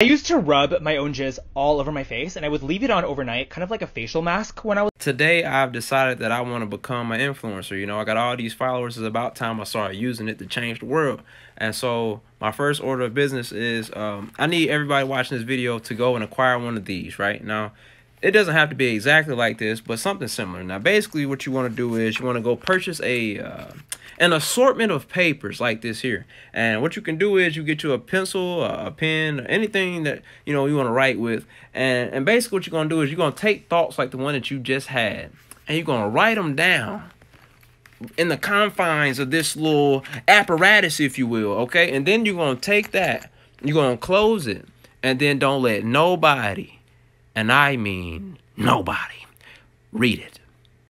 I used to rub my own jizz all over my face and I would leave it on overnight, kind of like a facial mask when I was. Today, I've decided that I want to become an influencer. You know, I got all these followers. It's about time I started using it to change the world. And so, my first order of business is um, I need everybody watching this video to go and acquire one of these, right? Now, it doesn't have to be exactly like this, but something similar. Now, basically, what you want to do is you want to go purchase a uh, an assortment of papers like this here. And what you can do is you get you a pencil, a pen, anything that you know you want to write with. And and basically, what you're gonna do is you're gonna take thoughts like the one that you just had, and you're gonna write them down in the confines of this little apparatus, if you will. Okay, and then you're gonna take that, you're gonna close it, and then don't let nobody and I mean nobody, read it.